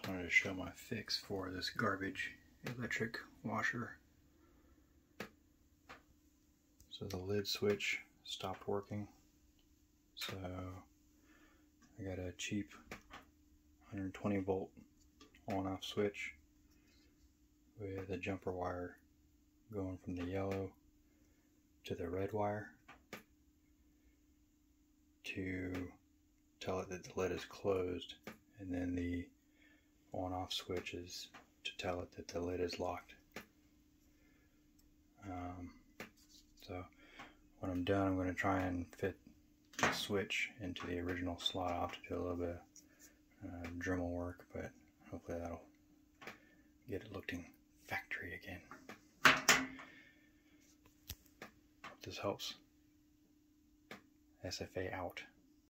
Just wanted to show my fix for this garbage electric washer. So the lid switch stopped working. So I got a cheap 120 volt on off switch with a jumper wire going from the yellow to the red wire to tell it that the lid is closed and then the on off switches to tell it that the lid is locked. Um, so when I'm done I'm going to try and fit the switch into the original slot. I'll have to do a little bit of uh, Dremel work but hopefully that'll get it looking factory again. Hope this helps. SFA out.